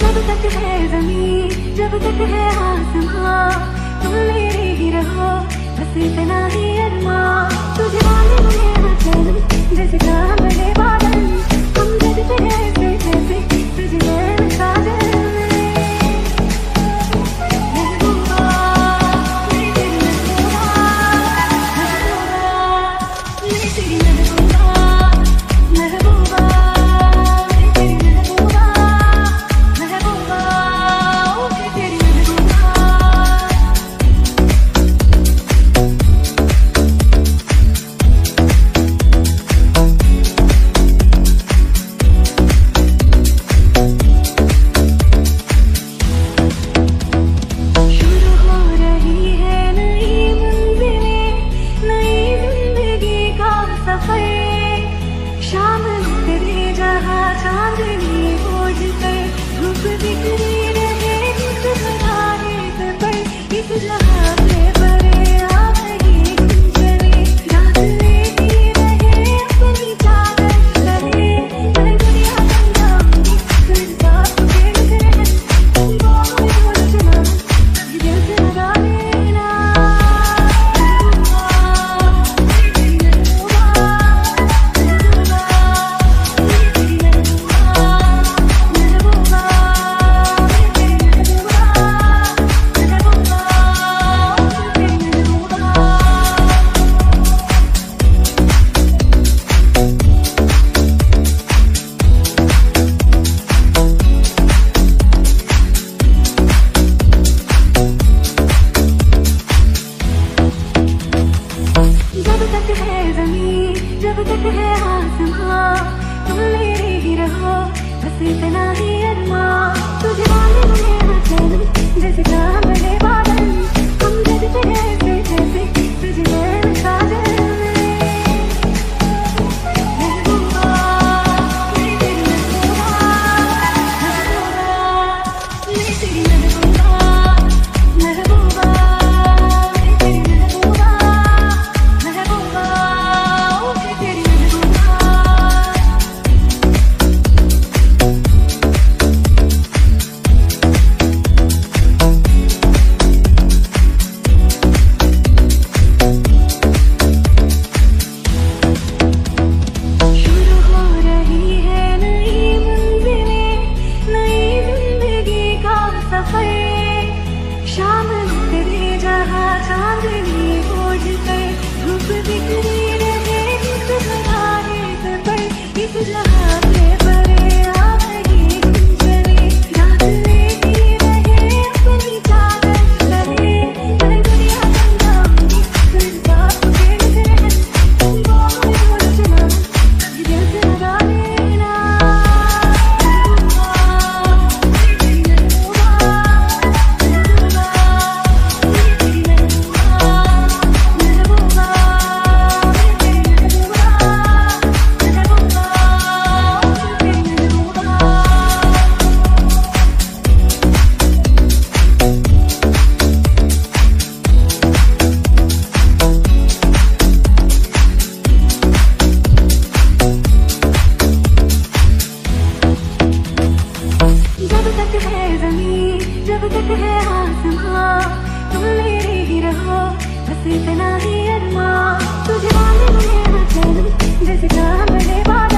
जब तक है ज़मीन, जब तक है आसमां, तुम मेरे ही रहो, बस इतना ही अरमां तुझे वाले मुझे ना चल जैसे चाह बड़े बादल, हम जगते हैं चांदनी ओढ़ कर धूप बिखरी जब तक है आसमां। तुम मेरे ही रहो, बस इतना ही अरमा। तुझे वाले मुझे ना जैसे चाह बड़े बात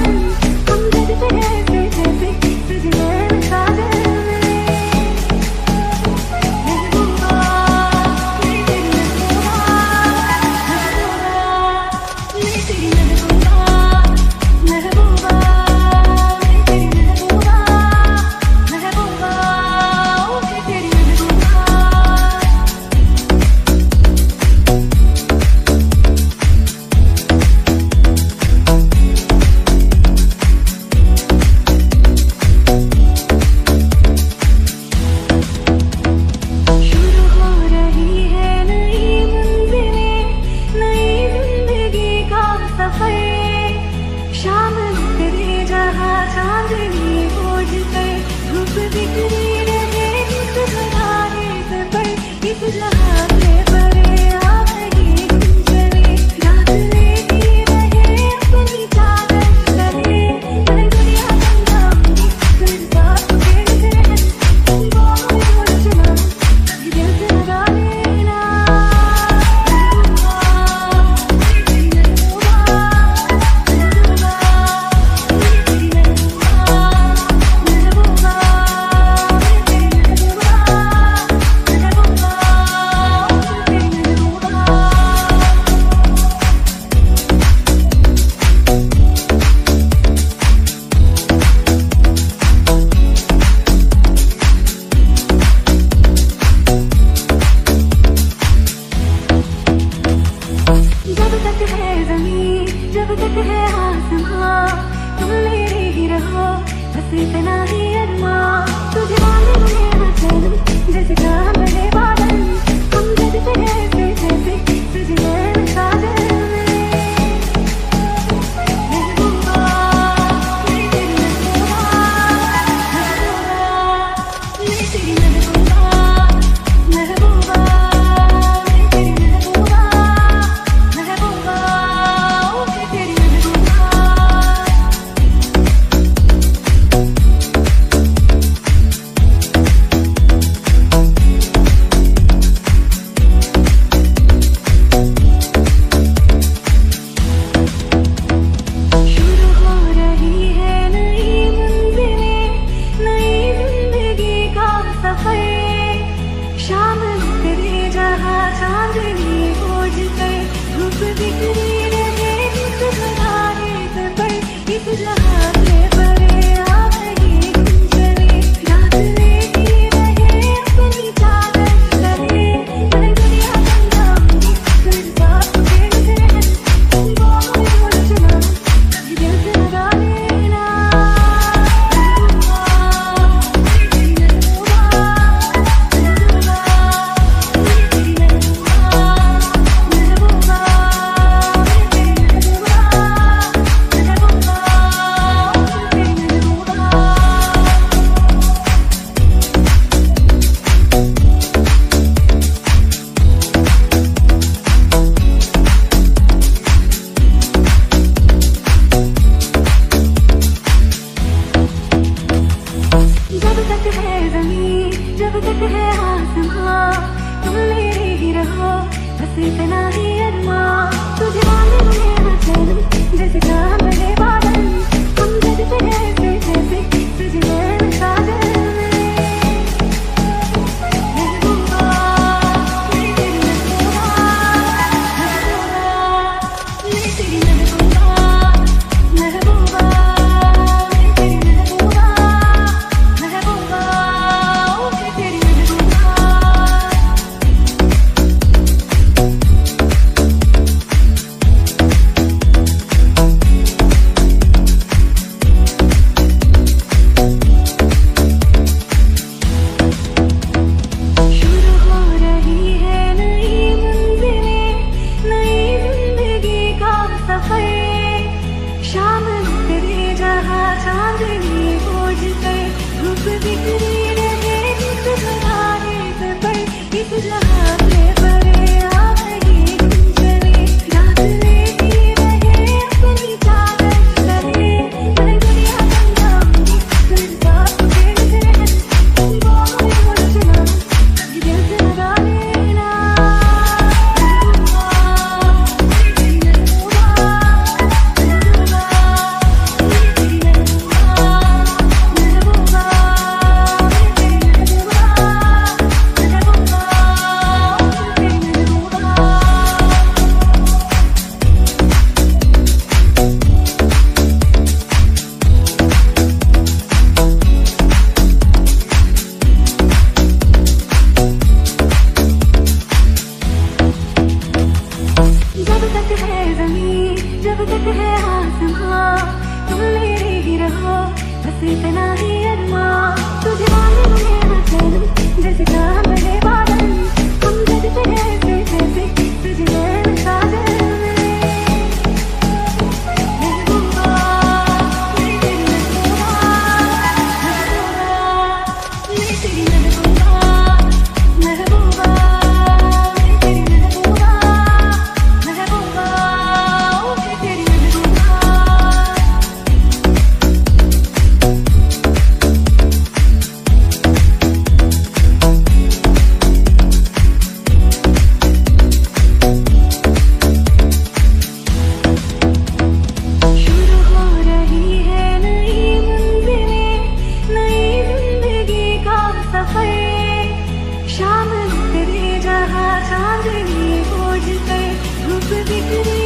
धूप बिखरी